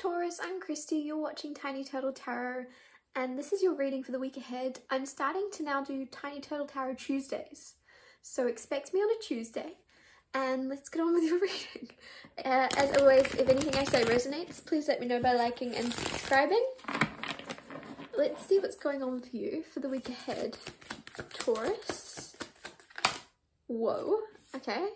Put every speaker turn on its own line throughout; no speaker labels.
Taurus, I'm Kristie, you're watching Tiny Turtle Tarot and this is your reading for the week ahead. I'm starting to now do Tiny Turtle Tarot Tuesdays, so expect me on a Tuesday and let's get on with your reading. Uh, as always, if anything I say resonates, please let me know by liking and subscribing. Let's see what's going on with you for the week ahead. Taurus. Whoa, okay.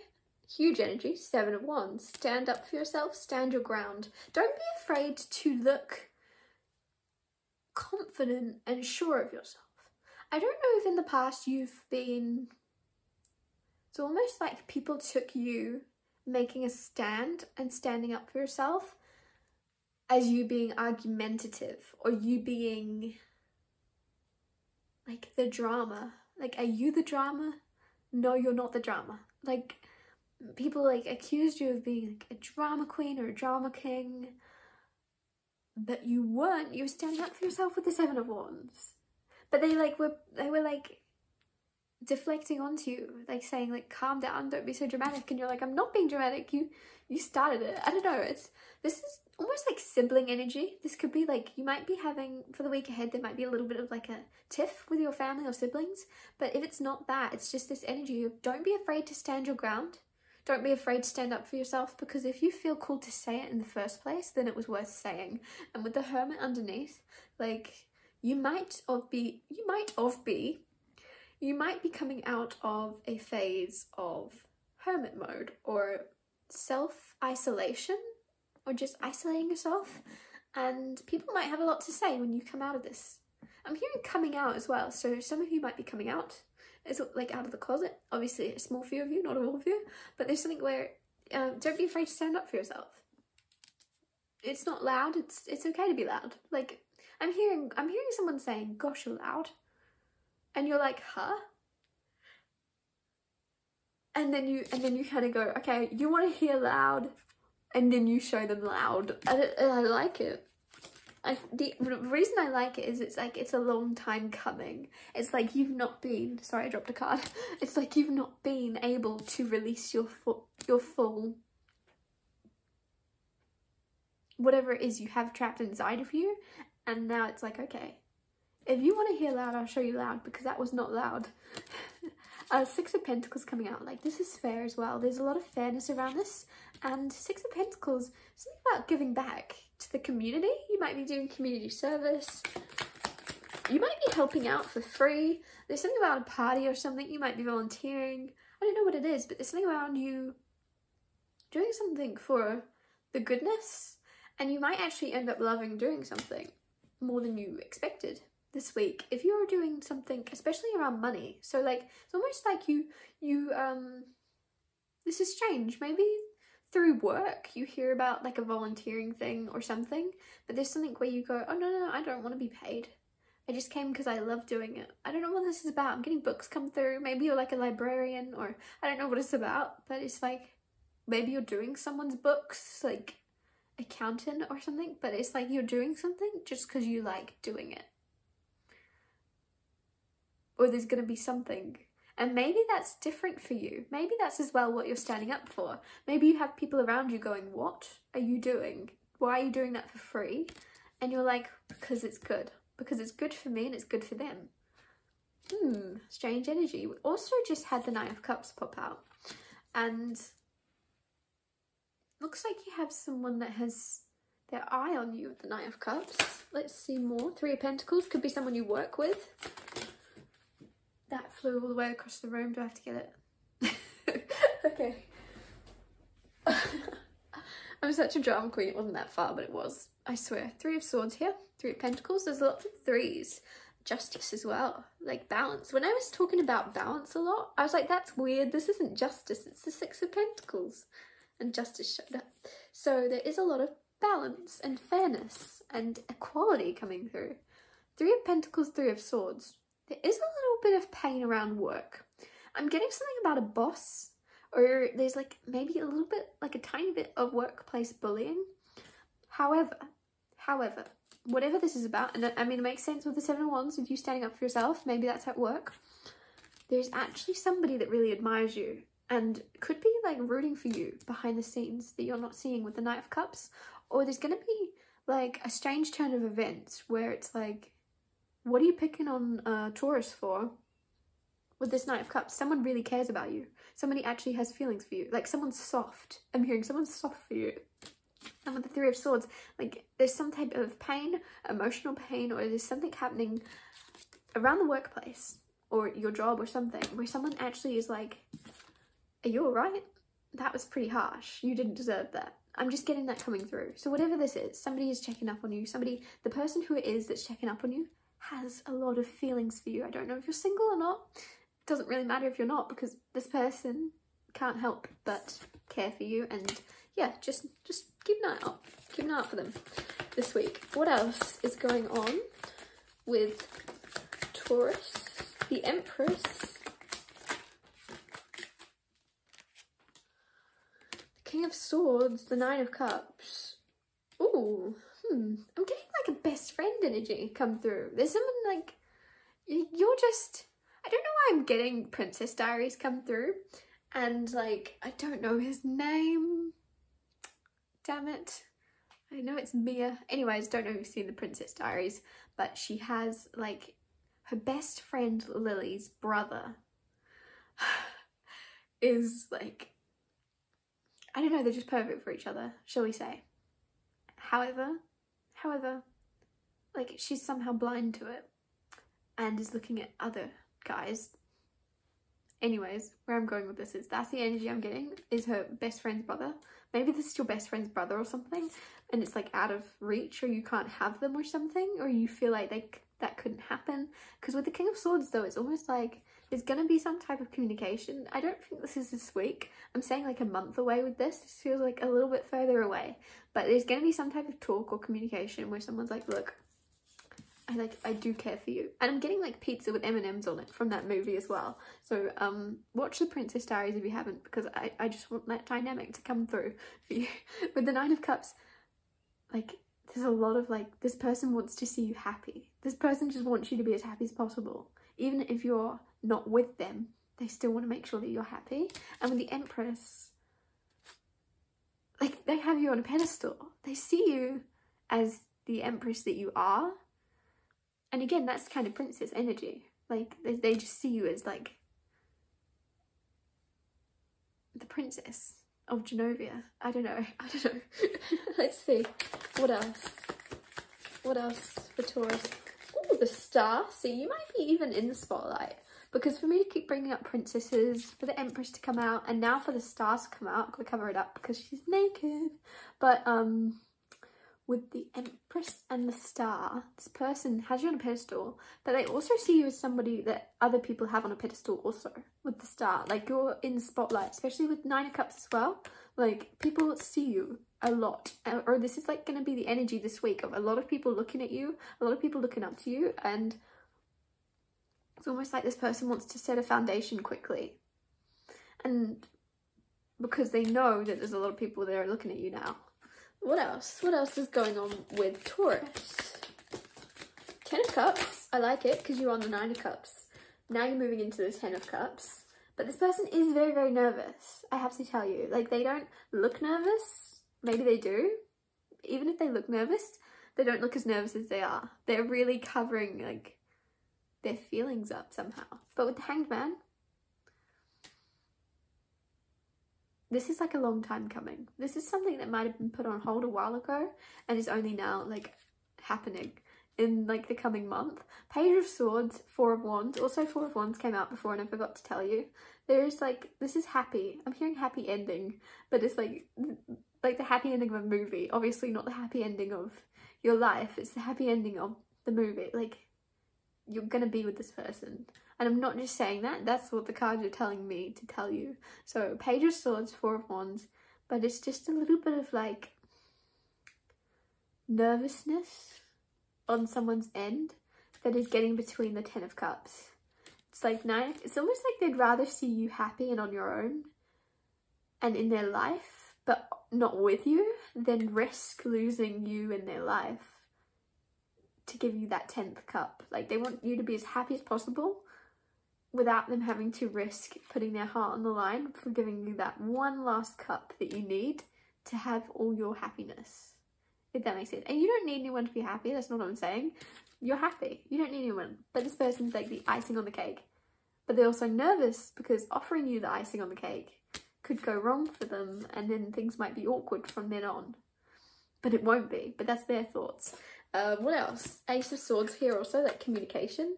Huge energy, seven of wands. Stand up for yourself, stand your ground. Don't be afraid to look confident and sure of yourself. I don't know if in the past you've been, it's almost like people took you making a stand and standing up for yourself as you being argumentative or you being like the drama. Like, are you the drama? No, you're not the drama. Like, people like accused you of being like a drama queen or a drama king, but you weren't. You were standing up for yourself with the Seven of Wands. But they like were they were like deflecting onto you, like saying like calm down, don't be so dramatic, and you're like I'm not being dramatic. You you started it. I don't know. It's this is almost like sibling energy. This could be like you might be having for the week ahead. There might be a little bit of like a tiff with your family or siblings. But if it's not that, it's just this energy of don't be afraid to stand your ground don't be afraid to stand up for yourself because if you feel called to say it in the first place, then it was worth saying. And with the hermit underneath, like you might of be you might of be you might be coming out of a phase of hermit mode or self-isolation or just isolating yourself and people might have a lot to say when you come out of this. I'm hearing coming out as well, so some of you might be coming out it's like out of the closet. Obviously, a small few of you, not all of you, but there's something where um, don't be afraid to stand up for yourself. It's not loud. It's it's okay to be loud. Like I'm hearing I'm hearing someone saying, "Gosh, you're loud," and you're like, "Huh." And then you and then you kind of go, okay, you want to hear loud, and then you show them loud. I, I like it. I, the reason I like it is it's like it's a long time coming. It's like you've not been sorry I dropped a card. It's like you've not been able to release your full your full whatever it is you have trapped inside of you and now it's like okay if you want to hear loud I'll show you loud because that was not loud uh, Six of Pentacles coming out like this is fair as well there's a lot of fairness around this and Six of Pentacles something about giving back to the community. You might be doing community service. You might be helping out for free. There's something about a party or something. You might be volunteering. I don't know what it is, but there's something around you doing something for the goodness. And you might actually end up loving doing something more than you expected this week if you're doing something especially around money so like it's almost like you you um this is strange maybe through work you hear about like a volunteering thing or something, but there's something where you go, oh no, no, I don't want to be paid. I just came because I love doing it. I don't know what this is about. I'm getting books come through. Maybe you're like a librarian or I don't know what it's about, but it's like maybe you're doing someone's books, like accountant or something, but it's like you're doing something just because you like doing it. Or there's to be something and maybe that's different for you. Maybe that's as well what you're standing up for. Maybe you have people around you going, what are you doing? Why are you doing that for free? And you're like, because it's good. Because it's good for me and it's good for them. Hmm, strange energy. We also just had the Nine of Cups pop out. And looks like you have someone that has their eye on you with the Nine of Cups. Let's see more. Three of Pentacles could be someone you work with. That flew all the way across the room. Do I have to get it? okay. I'm such a drama queen. It wasn't that far, but it was. I swear. Three of Swords here. Three of Pentacles. There's lots of threes. Justice as well. Like balance. When I was talking about balance a lot, I was like, that's weird. This isn't justice. It's the Six of Pentacles. And justice showed up. So there is a lot of balance and fairness and equality coming through. Three of Pentacles, Three of Swords. There is a little bit of pain around work. I'm getting something about a boss or there's like maybe a little bit, like a tiny bit of workplace bullying. However, however, whatever this is about, and I mean, it makes sense with the Seven of Wands, with you standing up for yourself, maybe that's at work. There's actually somebody that really admires you and could be like rooting for you behind the scenes that you're not seeing with the Knight of Cups. Or there's going to be like a strange turn of events where it's like, what are you picking on uh, Taurus for? With this Knight of Cups, someone really cares about you. Somebody actually has feelings for you. Like someone's soft. I'm hearing someone's soft for you. And with the Three of Swords, like there's some type of pain, emotional pain, or there's something happening around the workplace or your job or something where someone actually is like, are you alright? That was pretty harsh. You didn't deserve that. I'm just getting that coming through. So whatever this is, somebody is checking up on you. Somebody, the person who it is that's checking up on you has a lot of feelings for you. I don't know if you're single or not. It doesn't really matter if you're not because this person can't help but care for you and yeah, just just keep an eye out. Keep an eye out for them this week. What else is going on with Taurus? The Empress. The King of Swords, the Nine of Cups. Ooh, hmm. I'm getting like a best friend energy come through. There's someone like, you're just, I don't know why I'm getting Princess Diaries come through. And like, I don't know his name. Damn it. I know it's Mia. Anyways, don't know if you've seen the Princess Diaries, but she has like her best friend Lily's brother is like, I don't know, they're just perfect for each other, shall we say. However, however, like she's somehow blind to it and is looking at other guys. Anyways, where I'm going with this is that's the energy I'm getting is her best friend's brother. Maybe this is your best friend's brother or something and it's like out of reach or you can't have them or something or you feel like they that couldn't happen. Because with the King of Swords though, it's almost like there's gonna be some type of communication. I don't think this is this week. I'm saying like a month away with this. This feels like a little bit further away. But there's gonna be some type of talk or communication where someone's like, look, I like I do care for you. And I'm getting like pizza with M&Ms on it from that movie as well. So um watch the Princess Diaries if you haven't because I, I just want that dynamic to come through for you. with the Nine of Cups, like there's a lot of like this person wants to see you happy this person just wants you to be as happy as possible even if you're not with them they still want to make sure that you're happy and with the empress like they have you on a pedestal they see you as the empress that you are and again that's kind of princess energy like they, they just see you as like the princess of Genovia. I don't know. I don't know. Let's see. What else? What else for Taurus? Oh, the star. See, you might be even in the spotlight. Because for me to keep bringing up princesses, for the empress to come out, and now for the stars to come out, I'm going to cover it up because she's naked. But, um, with the Empress and the Star, this person has you on a pedestal, but they also see you as somebody that other people have on a pedestal also with the Star. Like you're in the spotlight, especially with Nine of Cups as well. Like people see you a lot, or this is like going to be the energy this week of a lot of people looking at you, a lot of people looking up to you, and it's almost like this person wants to set a foundation quickly. And because they know that there's a lot of people that are looking at you now what else? What else is going on with Taurus? Ten of Cups. I like it because you're on the Nine of Cups. Now you're moving into the Ten of Cups. But this person is very, very nervous. I have to tell you. Like, they don't look nervous. Maybe they do. Even if they look nervous, they don't look as nervous as they are. They're really covering, like, their feelings up somehow. But with the Hanged Man, this is like a long time coming. This is something that might have been put on hold a while ago and is only now like happening in like the coming month. Page of Swords, Four of Wands. Also Four of Wands came out before and I forgot to tell you. There's like, this is happy. I'm hearing happy ending, but it's like, like the happy ending of a movie. Obviously not the happy ending of your life. It's the happy ending of the movie. Like, you're gonna be with this person. And I'm not just saying that, that's what the cards are telling me to tell you. So Page of Swords, Four of Wands, but it's just a little bit of like nervousness on someone's end that is getting between the Ten of Cups. It's like nine, it's almost like they'd rather see you happy and on your own and in their life, but not with you, than risk losing you in their life to give you that 10th cup. Like they want you to be as happy as possible without them having to risk putting their heart on the line for giving you that one last cup that you need to have all your happiness. if that makes sense. And you don't need anyone to be happy, that's not what I'm saying. You're happy, you don't need anyone. But this person's like the icing on the cake. But they're also nervous because offering you the icing on the cake could go wrong for them and then things might be awkward from then on. But it won't be, but that's their thoughts. Uh, what else? Ace of Swords here also, like communication.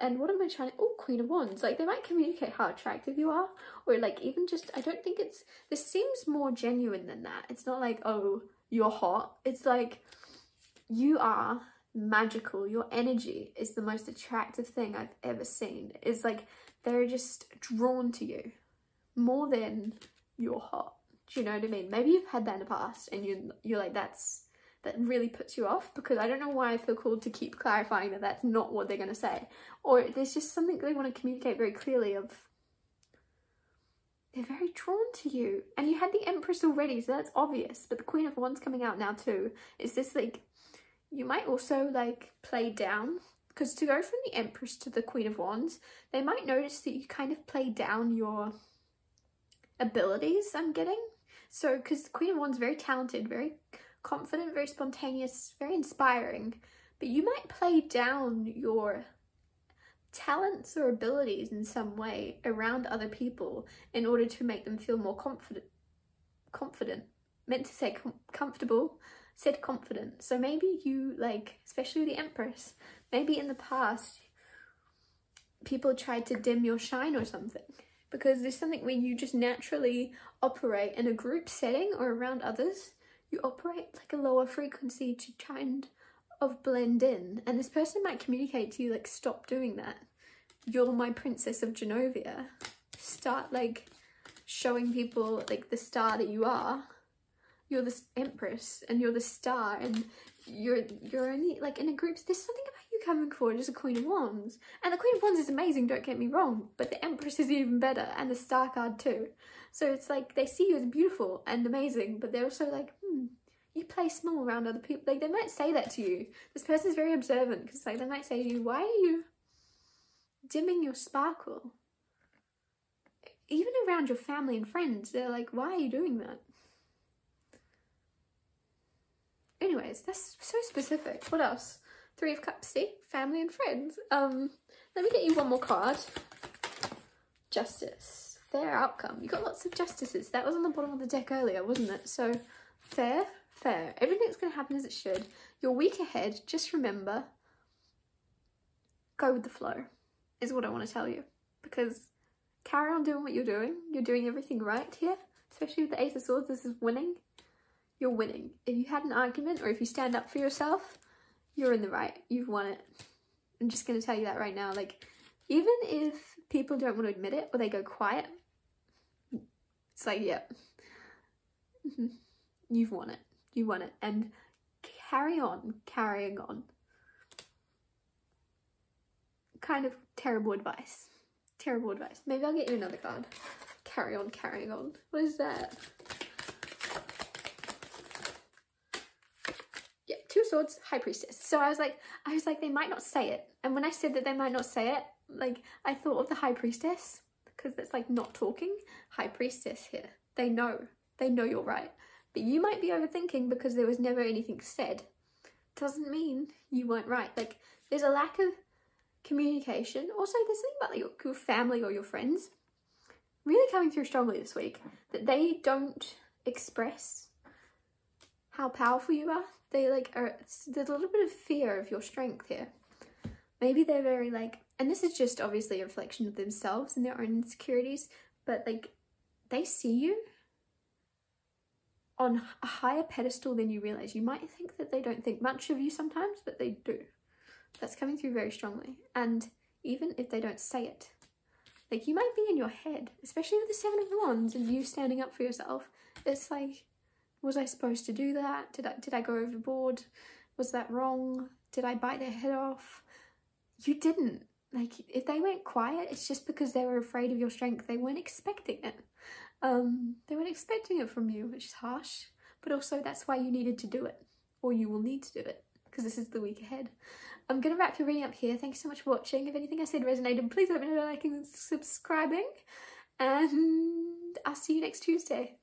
And what am I trying to, oh, Queen of Wands. Like they might communicate how attractive you are or like even just, I don't think it's, this seems more genuine than that. It's not like, oh, you're hot. It's like, you are magical. Your energy is the most attractive thing I've ever seen. It's like, they're just drawn to you more than you're hot. Do you know what I mean? Maybe you've had that in the past and you you're like, that's, that really puts you off because I don't know why I feel called to keep clarifying that that's not what they're going to say. Or there's just something they want to communicate very clearly of they're very drawn to you. And you had the Empress already, so that's obvious. But the Queen of Wands coming out now too. Is this like, you might also like play down because to go from the Empress to the Queen of Wands, they might notice that you kind of play down your abilities I'm getting. So, because the Queen of Wands very talented, very confident, very spontaneous, very inspiring, but you might play down your talents or abilities in some way around other people in order to make them feel more confident. Confident. Meant to say com comfortable, said confident. So maybe you, like, especially the Empress, maybe in the past people tried to dim your shine or something because there's something where you just naturally operate in a group setting or around others you operate like a lower frequency to kind of blend in. And this person might communicate to you like, stop doing that. You're my princess of Genovia. Start like showing people like the star that you are. You're the empress and you're the star and you're you're only like in a group. There's something about you coming forward as a Queen of Wands. And the Queen of Wands is amazing, don't get me wrong, but the Empress is even better and the Star card too. So it's like they see you as beautiful and amazing, but they're also like, you play small around other people. Like they might say that to you. This person's very observant because like they might say to you, why are you dimming your sparkle? Even around your family and friends, they're like, why are you doing that? Anyways, that's so specific. What else? Three of Cups, see? Family and friends. Um, let me get you one more card. Justice. Fair outcome. You got lots of justices. That was on the bottom of the deck earlier, wasn't it? So, fair, fair. Everything's going to happen as it should. Your week ahead, just remember, go with the flow, is what I want to tell you. Because carry on doing what you're doing. You're doing everything right here, especially with the Ace of Swords. This is winning. You're winning. If you had an argument or if you stand up for yourself, you're in the right. You've won it. I'm just going to tell you that right now. Like, even if people don't want to admit it or they go quiet, it's like, yep, yeah. you've won it. You want it. And carry on, carrying on. Kind of terrible advice. Terrible advice. Maybe I'll get you another card. Carry on, carrying on. What is that? Yeah, two swords, high priestess. So I was like, I was like, they might not say it. And when I said that they might not say it, like I thought of the high priestess because it's like not talking. High priestess here. They know. They know you're right. But you might be overthinking because there was never anything said. Doesn't mean you weren't right. Like, there's a lack of communication. Also, there's something about your, your family or your friends really coming through strongly this week. That they don't express how powerful you are. They like are, there's a little bit of fear of your strength here. Maybe they're very like, and this is just obviously a reflection of themselves and their own insecurities, but like they see you on a higher pedestal than you realize. You might think that they don't think much of you sometimes, but they do. That's coming through very strongly. And even if they don't say it, like you might be in your head, especially with the Seven of Wands and you standing up for yourself. It's like, was I supposed to do that? Did I, did I go overboard? Was that wrong? Did I bite their head off? You didn't. Like, if they went quiet, it's just because they were afraid of your strength. They weren't expecting it. Um, they weren't expecting it from you, which is harsh, but also that's why you needed to do it, or you will need to do it, because this is the week ahead. I'm going to wrap your reading up here. Thank you so much for watching. If anything I said resonated, please let me know by liking and subscribing, and I'll see you next Tuesday.